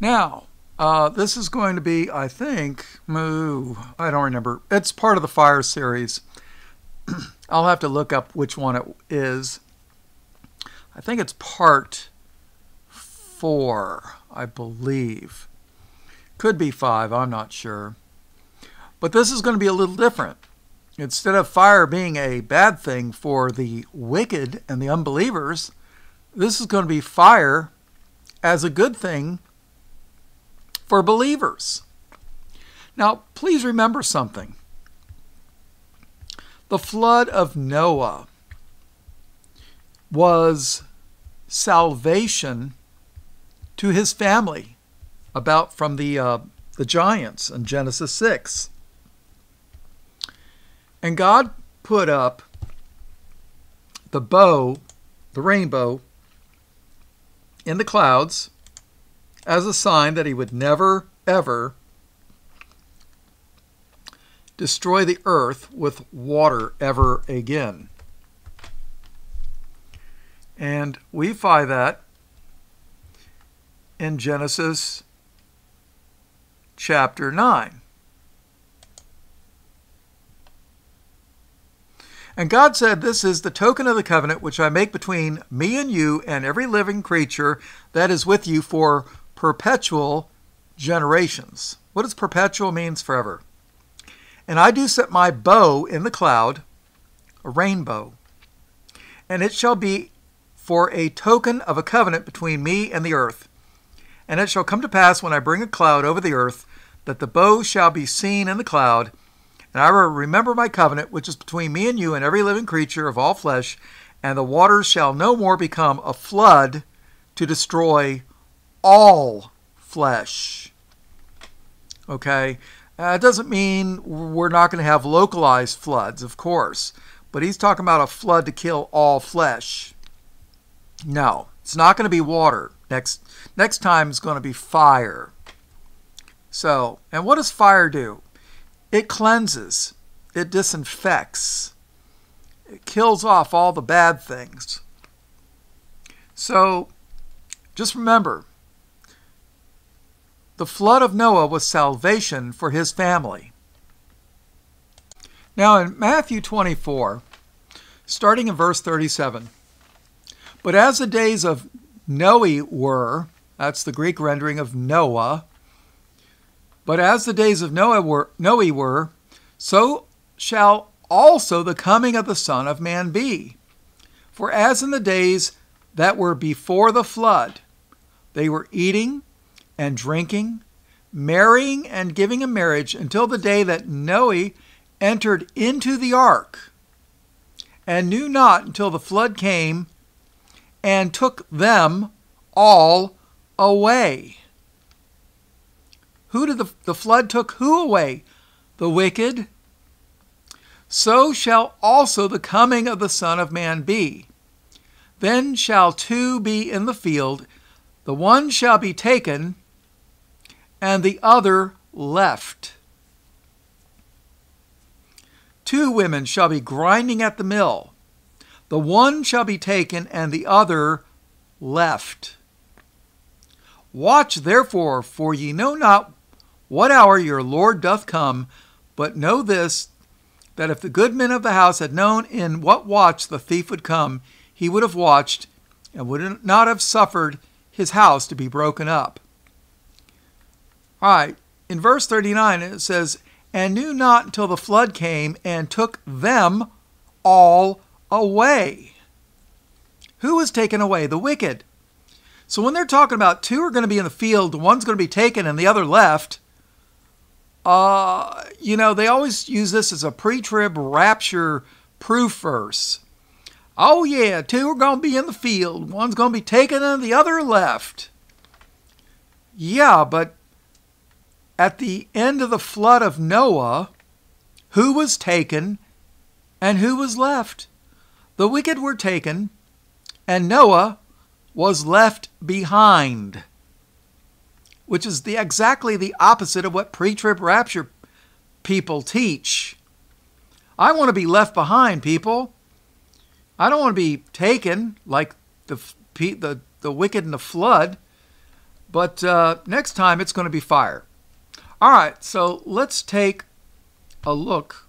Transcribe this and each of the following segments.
Now, uh, this is going to be, I think, moo, I don't remember. It's part of the fire series. I'll have to look up which one it is. I think it's part four, I believe. Could be five, I'm not sure. But this is going to be a little different. Instead of fire being a bad thing for the wicked and the unbelievers, this is going to be fire as a good thing for believers. Now, please remember something. The flood of Noah was salvation to his family about from the uh, the giants in Genesis 6. And God put up the bow, the rainbow in the clouds as a sign that he would never, ever destroy the earth with water ever again. And we find that in Genesis chapter 9. And God said, This is the token of the covenant which I make between me and you and every living creature that is with you for perpetual generations. What does perpetual means forever? And I do set my bow in the cloud, a rainbow, and it shall be for a token of a covenant between me and the earth. And it shall come to pass when I bring a cloud over the earth that the bow shall be seen in the cloud, and I will remember my covenant, which is between me and you and every living creature of all flesh, and the waters shall no more become a flood to destroy all flesh. Okay? Uh, it doesn't mean we're not going to have localized floods, of course, but he's talking about a flood to kill all flesh. No, it's not going to be water. Next, next time is going to be fire. So, and what does fire do? It cleanses, it disinfects, it kills off all the bad things. So just remember the flood of Noah was salvation for his family. Now in Matthew 24, starting in verse 37, but as the days of Noe were, that's the Greek rendering of Noah, but as the days of Noah were, Noe were, so shall also the coming of the Son of Man be. For as in the days that were before the flood, they were eating and drinking, marrying and giving in marriage until the day that Noe entered into the ark, and knew not until the flood came and took them all away. Who did the, the flood took who away? The wicked. So shall also the coming of the Son of Man be. Then shall two be in the field, the one shall be taken, and the other left. Two women shall be grinding at the mill, the one shall be taken, and the other left. Watch therefore, for ye know not what hour your Lord doth come, but know this, that if the good men of the house had known in what watch the thief would come, he would have watched and would not have suffered his house to be broken up. All right, in verse 39 it says, And knew not until the flood came and took them all away. Who was taken away? The wicked. So when they're talking about two are going to be in the field, one's going to be taken and the other left, uh, you know, they always use this as a pre trib rapture proof verse. Oh, yeah, two are going to be in the field. One's going to be taken and the other left. Yeah, but at the end of the flood of Noah, who was taken and who was left? The wicked were taken, and Noah was left behind which is the exactly the opposite of what pre-trib rapture people teach. I want to be left behind, people. I don't want to be taken like the the the wicked in the flood. But uh, next time it's going to be fire. All right, so let's take a look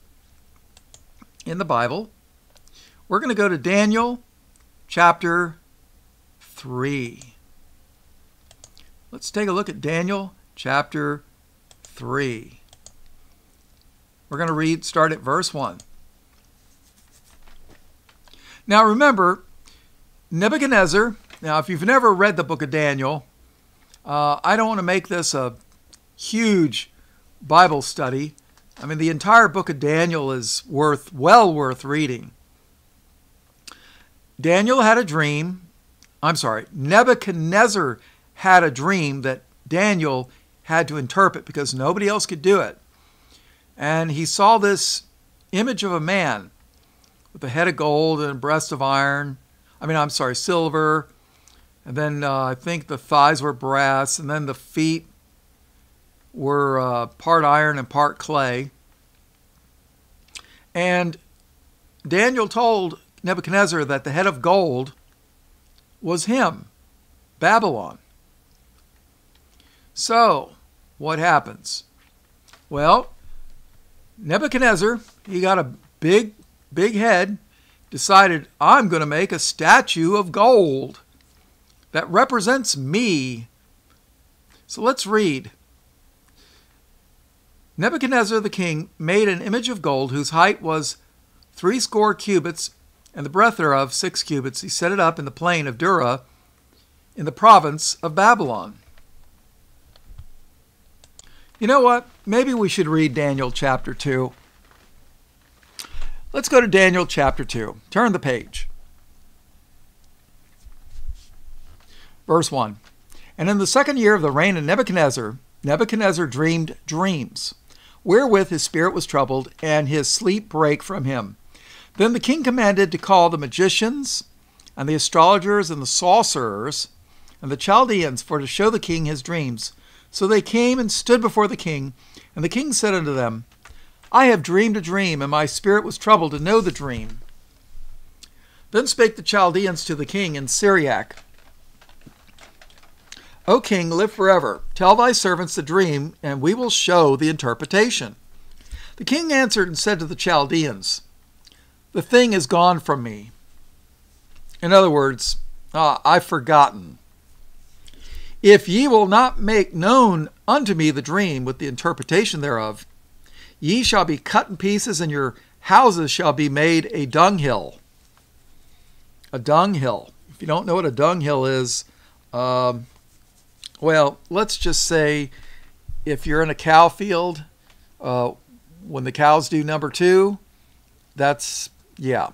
in the Bible. We're going to go to Daniel chapter 3. Let's take a look at Daniel chapter 3. We're going to read, start at verse 1. Now remember, Nebuchadnezzar, now if you've never read the book of Daniel, uh, I don't want to make this a huge Bible study. I mean, the entire book of Daniel is worth, well worth reading. Daniel had a dream. I'm sorry, Nebuchadnezzar had a dream that Daniel had to interpret because nobody else could do it. And he saw this image of a man with a head of gold and a breast of iron. I mean, I'm sorry, silver. And then uh, I think the thighs were brass, and then the feet were uh, part iron and part clay. And Daniel told Nebuchadnezzar that the head of gold was him, Babylon. So, what happens? Well, Nebuchadnezzar, he got a big, big head, decided, I'm going to make a statue of gold that represents me. So let's read. Nebuchadnezzar the king made an image of gold whose height was threescore cubits and the breadth thereof six cubits. He set it up in the plain of Dura in the province of Babylon. You know what? Maybe we should read Daniel chapter 2. Let's go to Daniel chapter 2. Turn the page. Verse 1 And in the second year of the reign of Nebuchadnezzar, Nebuchadnezzar dreamed dreams, wherewith his spirit was troubled, and his sleep brake from him. Then the king commanded to call the magicians, and the astrologers, and the sorcerers, and the Chaldeans, for to show the king his dreams. So they came and stood before the king, and the king said unto them, I have dreamed a dream, and my spirit was troubled to know the dream. Then spake the Chaldeans to the king in Syriac, O king, live forever. Tell thy servants the dream, and we will show the interpretation. The king answered and said to the Chaldeans, The thing is gone from me. In other words, ah, I've forgotten. If ye will not make known unto me the dream with the interpretation thereof, ye shall be cut in pieces, and your houses shall be made a dunghill. A dunghill. If you don't know what a dunghill is, um, well, let's just say if you're in a cow field, uh, when the cows do number two, that's, yeah,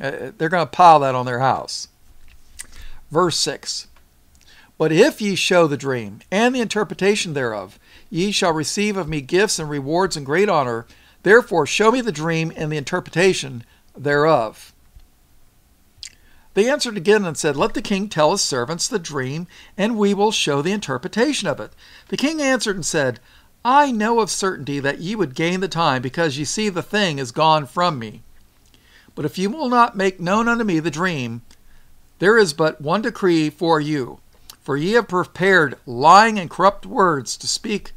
uh, they're going to pile that on their house. Verse 6 but if ye show the dream and the interpretation thereof, ye shall receive of me gifts and rewards and great honor. Therefore, show me the dream and the interpretation thereof. They answered again and said, Let the king tell his servants the dream, and we will show the interpretation of it. The king answered and said, I know of certainty that ye would gain the time, because ye see the thing is gone from me. But if ye will not make known unto me the dream, there is but one decree for you for ye have prepared lying and corrupt words to speak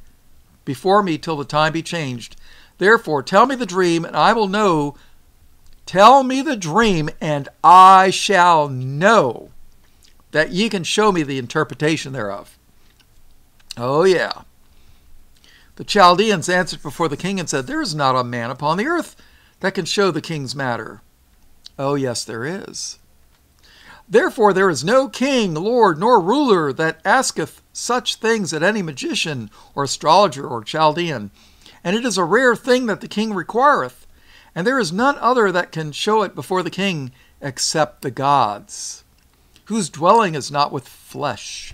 before me till the time be changed. Therefore, tell me the dream, and I will know. Tell me the dream, and I shall know that ye can show me the interpretation thereof. Oh, yeah. The Chaldeans answered before the king and said, There is not a man upon the earth that can show the king's matter. Oh, yes, there is. Therefore there is no king, lord, nor ruler that asketh such things at any magician, or astrologer, or Chaldean. And it is a rare thing that the king requireth, and there is none other that can show it before the king except the gods, whose dwelling is not with flesh.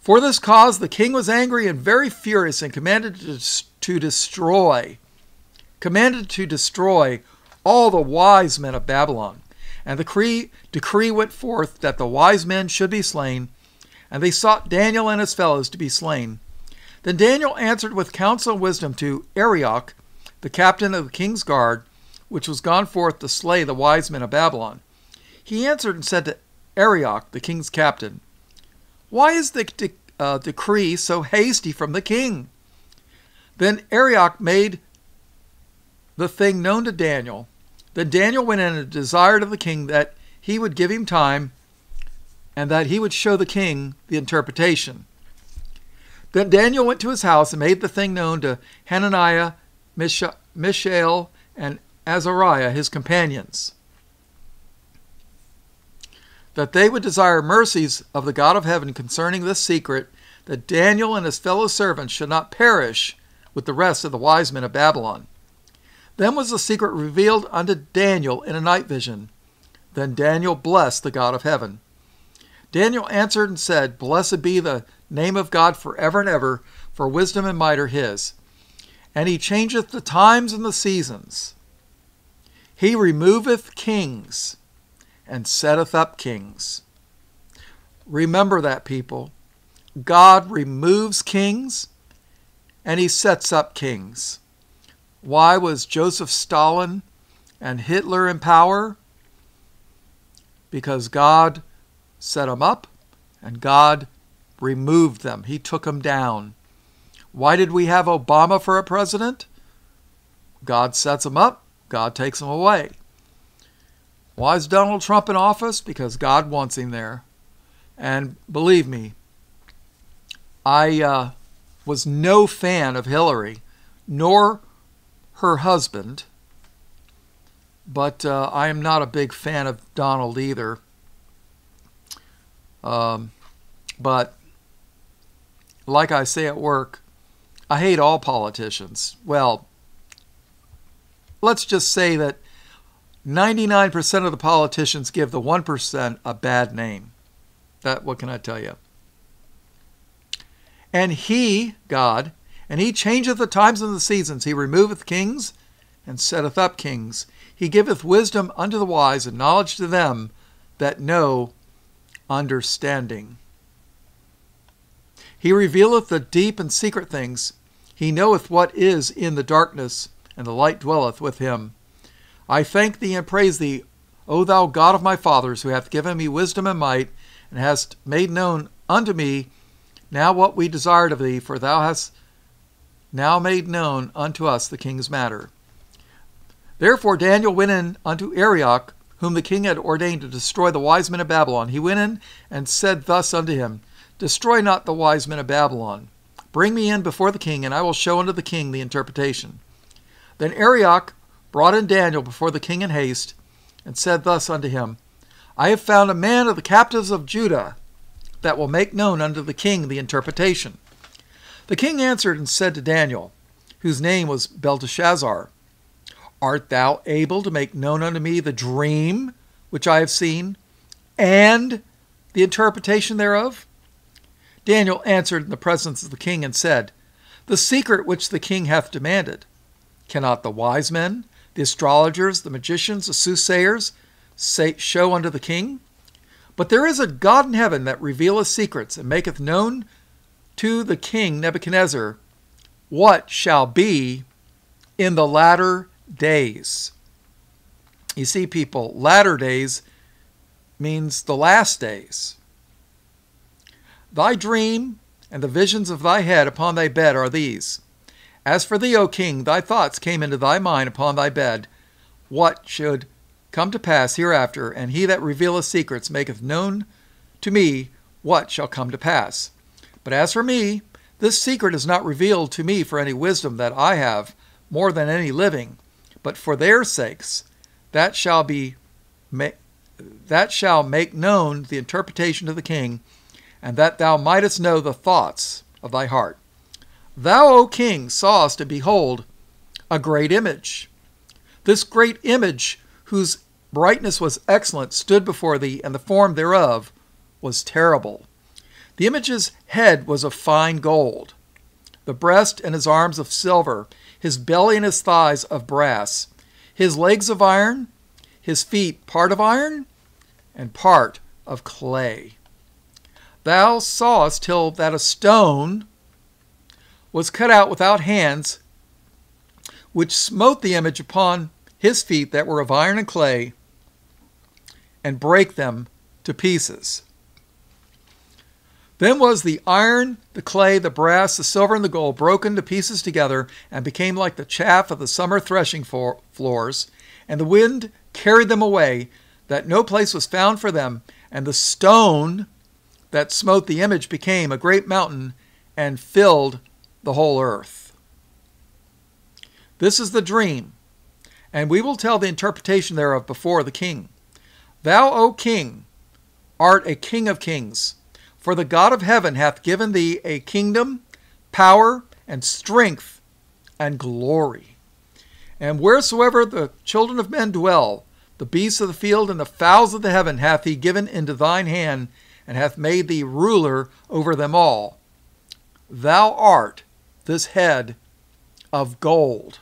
For this cause the king was angry and very furious, and commanded to destroy, commanded to destroy all the wise men of Babylon and the decree, decree went forth that the wise men should be slain, and they sought Daniel and his fellows to be slain. Then Daniel answered with counsel and wisdom to Arioch, the captain of the king's guard, which was gone forth to slay the wise men of Babylon. He answered and said to Arioch, the king's captain, Why is the de- uh, decree so hasty from the king? Then Arioch made the thing known to Daniel. Then Daniel went in and desired of the king that he would give him time and that he would show the king the interpretation. Then Daniel went to his house and made the thing known to Hananiah, Mishael, and Azariah, his companions, that they would desire mercies of the God of heaven concerning this secret, that Daniel and his fellow servants should not perish with the rest of the wise men of Babylon. Then was the secret revealed unto Daniel in a night vision. Then Daniel blessed the God of heaven. Daniel answered and said, Blessed be the name of God forever and ever, for wisdom and might are his. And he changeth the times and the seasons. He removeth kings and setteth up kings. Remember that, people. God removes kings and he sets up kings. Why was Joseph Stalin and Hitler in power? Because God set them up and God removed them. He took them down. Why did we have Obama for a president? God sets him up, God takes him away. Why is Donald Trump in office? Because God wants him there. And believe me, I uh, was no fan of Hillary, nor her husband, but uh, I am not a big fan of Donald either. Um, but like I say at work, I hate all politicians. Well, let's just say that 99% of the politicians give the 1% a bad name. That what can I tell you? And he, God, and he changeth the times and the seasons. He removeth kings and setteth up kings. He giveth wisdom unto the wise and knowledge to them that know understanding. He revealeth the deep and secret things. He knoweth what is in the darkness, and the light dwelleth with him. I thank thee and praise thee, O thou God of my fathers, who hath given me wisdom and might, and hast made known unto me now what we desired of thee, for thou hast now made known unto us the king's matter. Therefore Daniel went in unto Arioch, whom the king had ordained to destroy the wise men of Babylon. He went in and said thus unto him, Destroy not the wise men of Babylon. Bring me in before the king, and I will show unto the king the interpretation. Then Arioch brought in Daniel before the king in haste, and said thus unto him, I have found a man of the captives of Judah that will make known unto the king the interpretation. The king answered and said to Daniel, whose name was Belteshazzar, Art thou able to make known unto me the dream which I have seen, and the interpretation thereof? Daniel answered in the presence of the king and said, The secret which the king hath demanded. Cannot the wise men, the astrologers, the magicians, the soothsayers say, show unto the king? But there is a God in heaven that revealeth secrets and maketh known to the king Nebuchadnezzar what shall be in the latter days. You see, people, latter days means the last days. Thy dream and the visions of thy head upon thy bed are these. As for thee, O king, thy thoughts came into thy mind upon thy bed, what should come to pass hereafter, and he that revealeth secrets maketh known to me what shall come to pass. But as for me, this secret is not revealed to me for any wisdom that I have more than any living, but for their sakes, that shall be that shall make known the interpretation to the king, and that thou mightest know the thoughts of thy heart. Thou, O king, sawest and behold a great image. This great image, whose brightness was excellent, stood before thee, and the form thereof was terrible. The image's head was of fine gold, the breast and his arms of silver, his belly and his thighs of brass, his legs of iron, his feet part of iron and part of clay. Thou sawest till that a stone was cut out without hands, which smote the image upon his feet that were of iron and clay, and brake them to pieces. Then was the iron, the clay, the brass, the silver, and the gold broken to pieces together, and became like the chaff of the summer threshing floors. And the wind carried them away, that no place was found for them. And the stone that smote the image became a great mountain and filled the whole earth. This is the dream, and we will tell the interpretation thereof before the king. Thou, O king, art a king of kings for the God of heaven hath given thee a kingdom, power, and strength, and glory. And wheresoever the children of men dwell, the beasts of the field and the fowls of the heaven hath he given into thine hand, and hath made thee ruler over them all. Thou art this head of gold.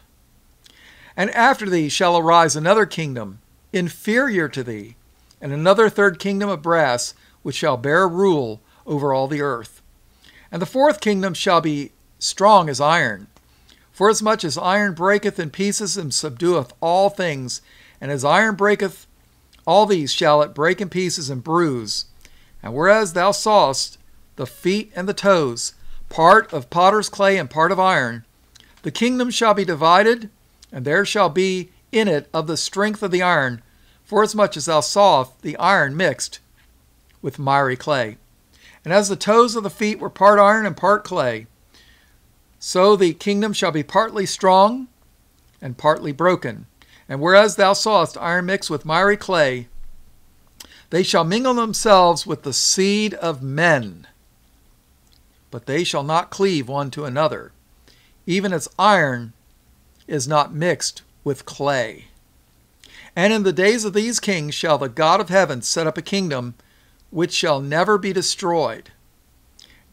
And after thee shall arise another kingdom, inferior to thee, and another third kingdom of brass, which shall bear rule over all the earth. And the fourth kingdom shall be strong as iron. Forasmuch as iron breaketh in pieces and subdueth all things, and as iron breaketh, all these shall it break in pieces and bruise. And whereas thou sawest the feet and the toes, part of potter's clay and part of iron, the kingdom shall be divided, and there shall be in it of the strength of the iron, forasmuch as thou sawest the iron mixed with miry clay. And as the toes of the feet were part iron and part clay, so the kingdom shall be partly strong and partly broken. And whereas thou sawest iron mixed with miry clay, they shall mingle themselves with the seed of men, but they shall not cleave one to another, even as iron is not mixed with clay. And in the days of these kings shall the God of heaven set up a kingdom which shall never be destroyed.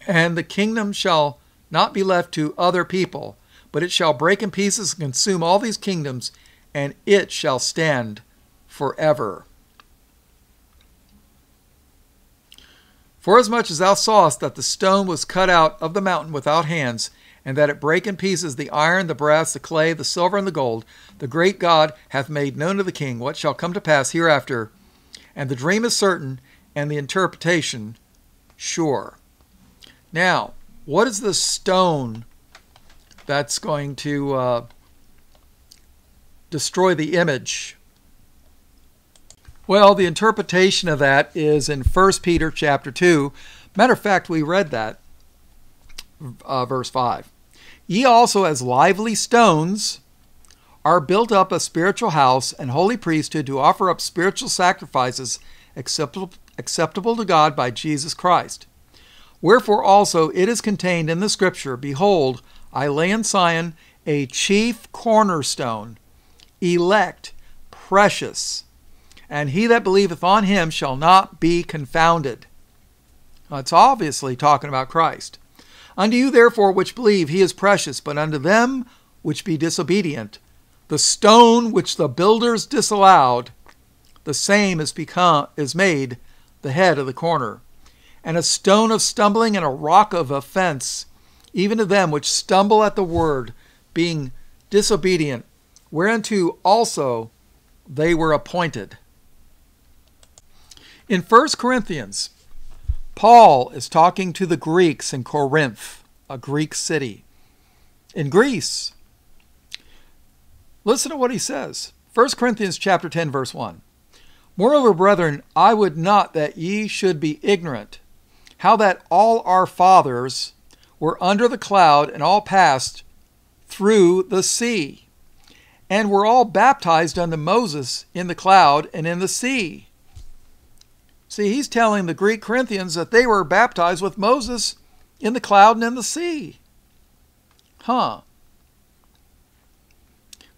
And the kingdom shall not be left to other people, but it shall break in pieces and consume all these kingdoms, and it shall stand forever. Forasmuch as thou sawest that the stone was cut out of the mountain without hands, and that it brake in pieces the iron, the brass, the clay, the silver, and the gold, the great God hath made known to the king what shall come to pass hereafter. And the dream is certain, and the interpretation sure. Now, what is the stone that's going to uh, destroy the image? Well, the interpretation of that is in 1 Peter chapter 2. Matter of fact, we read that, uh, verse 5. Ye also, as lively stones, are built up a spiritual house and holy priesthood to offer up spiritual sacrifices acceptable, acceptable to God by Jesus Christ. Wherefore also it is contained in the Scripture Behold, I lay in Sion a chief cornerstone, elect, precious, and he that believeth on him shall not be confounded. Now, it's obviously talking about Christ. Unto you, therefore, which believe, he is precious, but unto them which be disobedient, the stone which the builders disallowed, the same is become is made the head of the corner, and a stone of stumbling and a rock of offense, even to them which stumble at the word, being disobedient, whereunto also they were appointed. In 1 Corinthians, Paul is talking to the Greeks in Corinth, a Greek city. In Greece, listen to what he says. 1 Corinthians chapter 10 verse 1. Moreover, brethren, I would not that ye should be ignorant, how that all our fathers were under the cloud and all passed through the sea, and were all baptized unto Moses in the cloud and in the sea. See, he's telling the Greek Corinthians that they were baptized with Moses in the cloud and in the sea. Huh.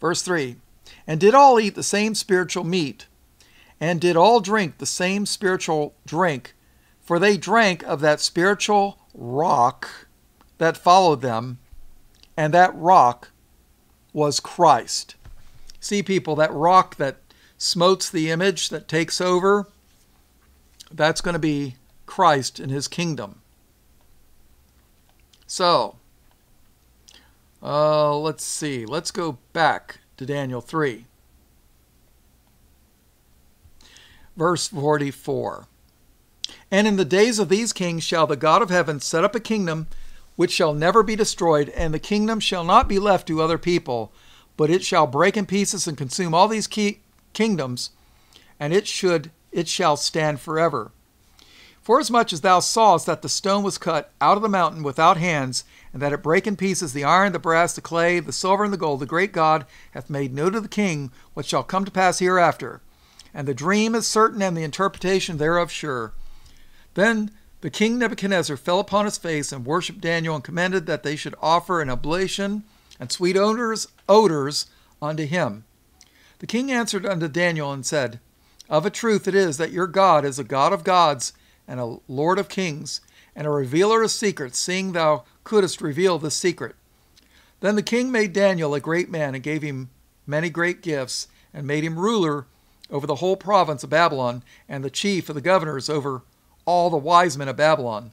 Verse 3 And did all eat the same spiritual meat and did all drink the same spiritual drink, for they drank of that spiritual rock that followed them, and that rock was Christ. See, people, that rock that smotes the image, that takes over, that's going to be Christ in his kingdom. So, uh, let's see. Let's go back to Daniel 3. Verse 44 And in the days of these kings shall the God of heaven set up a kingdom which shall never be destroyed, and the kingdom shall not be left to other people, but it shall break in pieces and consume all these kingdoms, and it should it shall stand forever. Forasmuch as thou sawest that the stone was cut out of the mountain without hands, and that it brake in pieces the iron, the brass, the clay, the silver, and the gold, the great God hath made known to the king what shall come to pass hereafter. And the dream is certain, and the interpretation thereof sure. Then the king Nebuchadnezzar fell upon his face and worshipped Daniel and commanded that they should offer an oblation and sweet odors, odors unto him. The king answered unto Daniel and said, Of a truth it is that your God is a God of gods and a Lord of kings, and a revealer of secrets, seeing thou couldst reveal this secret. Then the king made Daniel a great man and gave him many great gifts, and made him ruler over the whole province of Babylon, and the chief of the governors over all the wise men of Babylon.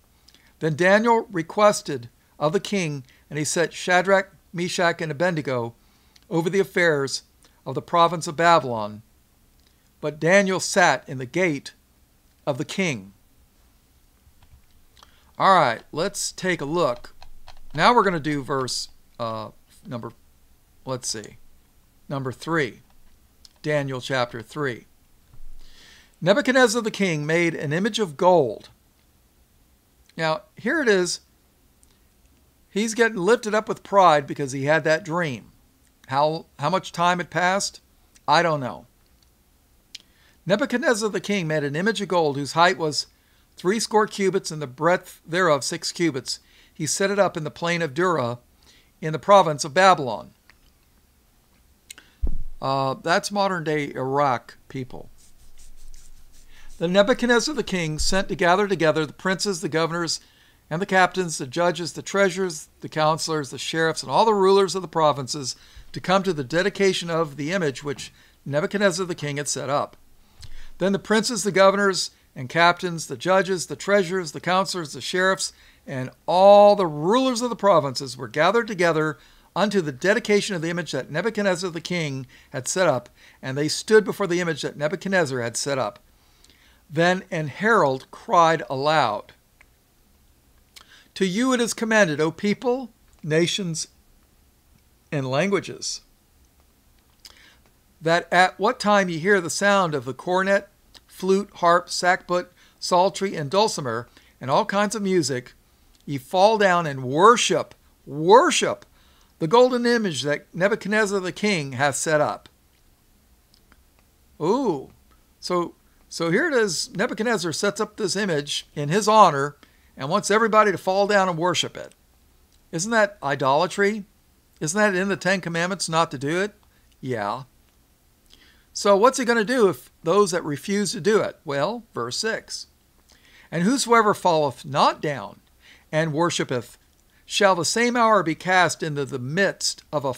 Then Daniel requested of the king, and he set Shadrach, Meshach, and Abednego over the affairs of the province of Babylon. But Daniel sat in the gate of the king. All right, let's take a look. Now we're going to do verse uh, number, let's see, number three, Daniel chapter 3. Nebuchadnezzar the king made an image of gold. Now, here it is. He's getting lifted up with pride because he had that dream. How, how much time had passed? I don't know. Nebuchadnezzar the king made an image of gold whose height was threescore cubits and the breadth thereof six cubits. He set it up in the plain of Dura in the province of Babylon. Uh, that's modern day Iraq people. Then Nebuchadnezzar the king sent to gather together the princes, the governors, and the captains, the judges, the treasurers, the counselors, the sheriffs, and all the rulers of the provinces to come to the dedication of the image which Nebuchadnezzar the king had set up. Then the princes, the governors, and captains, the judges, the treasurers, the counselors, the sheriffs, and all the rulers of the provinces were gathered together unto the dedication of the image that Nebuchadnezzar the king had set up, and they stood before the image that Nebuchadnezzar had set up. Then an herald cried aloud To you it is commanded, O people, nations, and languages, that at what time ye hear the sound of the cornet, flute, harp, sackbut, psaltery, and dulcimer, and all kinds of music, ye fall down and worship, worship the golden image that Nebuchadnezzar the king hath set up. Ooh, so so here it is Nebuchadnezzar sets up this image in his honor and wants everybody to fall down and worship it. Isn't that idolatry? Isn't that in the Ten Commandments not to do it? Yeah. So what's he going to do if those that refuse to do it? Well, verse 6 And whosoever falleth not down and worshipeth shall the same hour be cast into the midst of a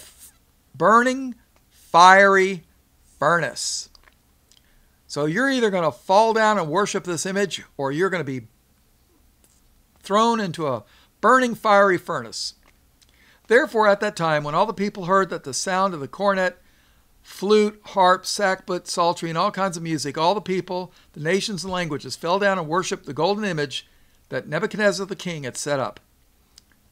burning fiery furnace. So you're either going to fall down and worship this image or you're going to be thrown into a burning fiery furnace. Therefore, at that time, when all the people heard that the sound of the cornet, flute, harp, sackbut, psaltery, and all kinds of music, all the people, the nations, and languages fell down and worshipped the golden image that Nebuchadnezzar the king had set up.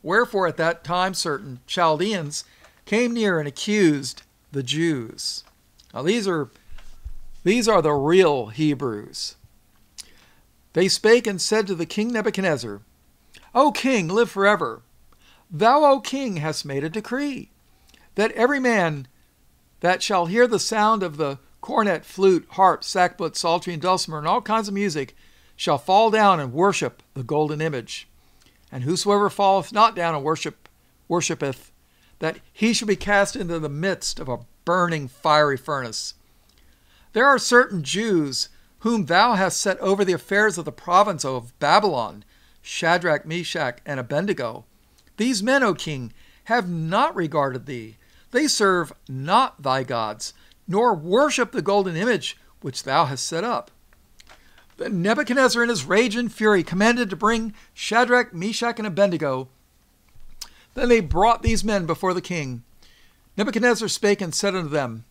Wherefore, at that time, certain Chaldeans came near and accused the Jews. Now, these are these are the real Hebrews. They spake and said to the king Nebuchadnezzar, O king, live forever. Thou, O king, hast made a decree that every man that shall hear the sound of the cornet, flute, harp, sackbut, psaltery, and dulcimer, and all kinds of music, shall fall down and worship the golden image. And whosoever falleth not down and worship, worshipeth, that he shall be cast into the midst of a burning fiery furnace. There are certain Jews whom thou hast set over the affairs of the province of Babylon, Shadrach, Meshach, and Abednego. These men, O king, have not regarded thee. They serve not thy gods, nor worship the golden image which thou hast set up. Then Nebuchadnezzar, in his rage and fury, commanded to bring Shadrach, Meshach, and Abednego. Then they brought these men before the king. Nebuchadnezzar spake and said unto them,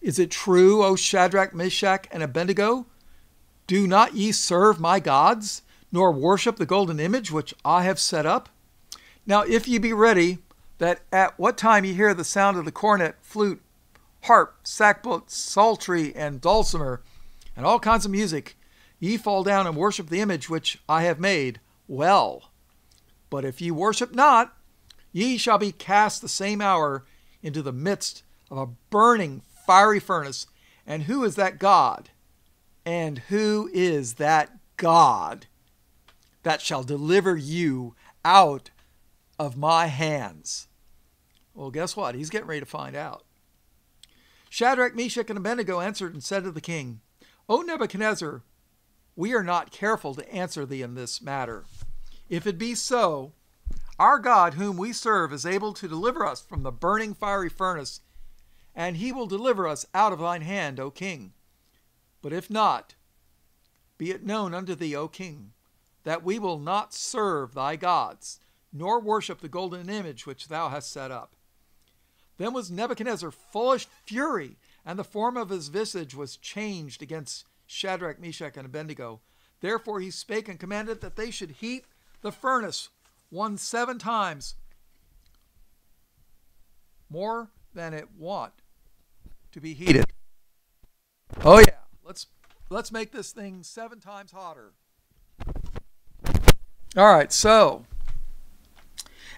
is it true, O Shadrach, Meshach, and Abednego? Do not ye serve my gods, nor worship the golden image which I have set up? Now, if ye be ready, that at what time ye hear the sound of the cornet, flute, harp, sackbut, psaltery, and dulcimer, and all kinds of music, ye fall down and worship the image which I have made, well. But if ye worship not, ye shall be cast the same hour into the midst of a burning fiery furnace. And who is that God? And who is that God that shall deliver you out of my hands? Well, guess what? He's getting ready to find out. Shadrach, Meshach, and Abednego answered and said to the king, O Nebuchadnezzar, we are not careful to answer thee in this matter. If it be so, our God, whom we serve, is able to deliver us from the burning fiery furnace, and he will deliver us out of thine hand, O king. But if not, be it known unto thee, O king, that we will not serve thy gods, nor worship the golden image which thou hast set up. Then was Nebuchadnezzar full of fury, and the form of his visage was changed against Shadrach, Meshach, and Abednego. Therefore he spake and commanded that they should heat the furnace one seven times more than it want to be heated. Oh yeah, let's let's make this thing seven times hotter. All right, so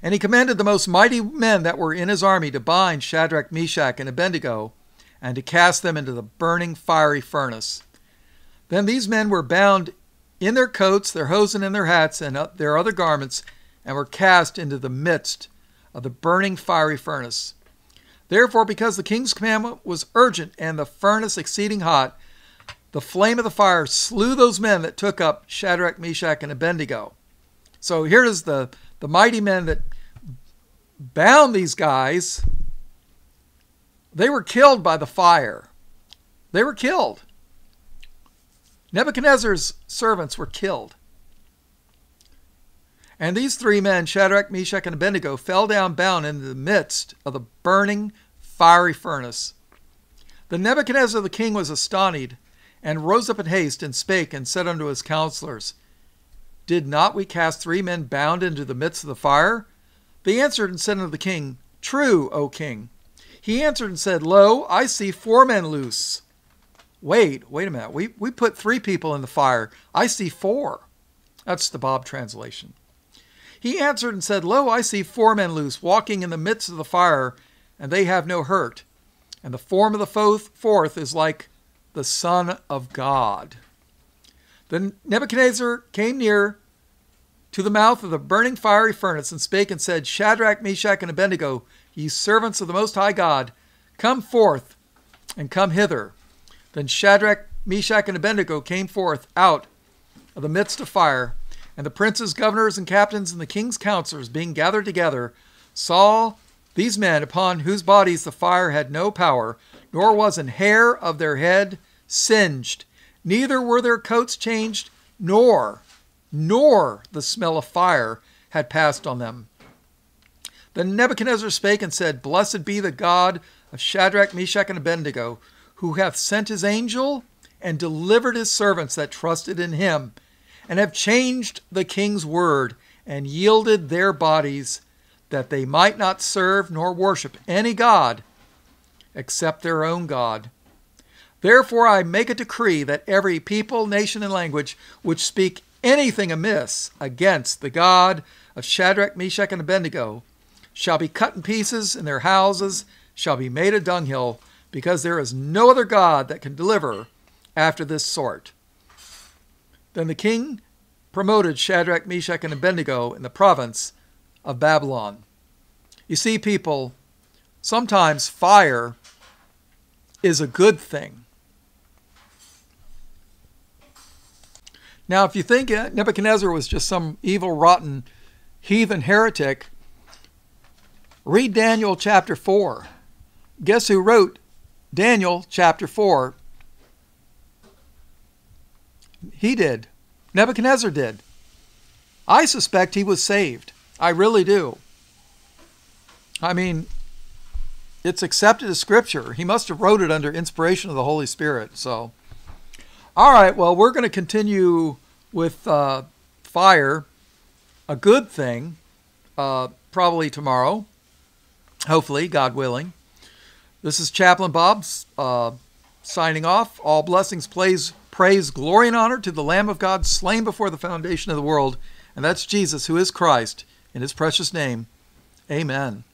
and he commanded the most mighty men that were in his army to bind Shadrach, Meshach, and Abednego, and to cast them into the burning fiery furnace. Then these men were bound in their coats, their hosen, and their hats, and their other garments, and were cast into the midst of the burning fiery furnace. Therefore, because the king's commandment was urgent and the furnace exceeding hot, the flame of the fire slew those men that took up Shadrach, Meshach, and Abednego. So here is the, the mighty men that bound these guys. They were killed by the fire. They were killed. Nebuchadnezzar's servants were killed. And these three men, Shadrach, Meshach, and Abednego, fell down bound in the midst of the burning fiery furnace. Then Nebuchadnezzar the king was astonished, and rose up in haste, and spake, and said unto his counselors, Did not we cast three men bound into the midst of the fire? They answered and said unto the king, True, O king. He answered and said, Lo, I see four men loose. Wait, wait a minute. We, we put three people in the fire. I see four. That's the Bob translation. He answered and said, Lo, I see four men loose, walking in the midst of the fire, and they have no hurt. And the form of the fourth is like the Son of God. Then Nebuchadnezzar came near to the mouth of the burning fiery furnace, and spake and said, Shadrach, Meshach, and Abednego, ye servants of the Most High God, come forth and come hither. Then Shadrach, Meshach, and Abednego came forth out of the midst of fire, and the princes, governors, and captains, and the king's counselors, being gathered together, saw these men upon whose bodies the fire had no power, nor was an hair of their head singed, neither were their coats changed, nor nor the smell of fire had passed on them. Then Nebuchadnezzar spake and said, Blessed be the God of Shadrach, Meshach, and Abednego, who hath sent his angel and delivered his servants that trusted in him, and have changed the king's word, and yielded their bodies, that they might not serve nor worship any God except their own God. Therefore I make a decree that every people, nation, and language which speak anything amiss against the God of Shadrach, Meshach, and Abednego shall be cut in pieces, and their houses shall be made a dunghill, because there is no other God that can deliver after this sort. Then the king promoted Shadrach, Meshach, and Abednego in the province of Babylon. You see, people, sometimes fire is a good thing. Now, if you think Nebuchadnezzar was just some evil, rotten, heathen heretic, read Daniel chapter 4. Guess who wrote Daniel chapter 4? He did. Nebuchadnezzar did. I suspect he was saved. I really do. I mean, it's accepted as scripture. He must have wrote it under inspiration of the Holy Spirit. So, All right, well, we're going to continue with uh, fire, a good thing, uh, probably tomorrow, hopefully, God willing. This is Chaplain Bob's uh, signing off. All blessings, praise, praise, glory, and honor to the Lamb of God slain before the foundation of the world, and that's Jesus, who is Christ. In his precious name, amen.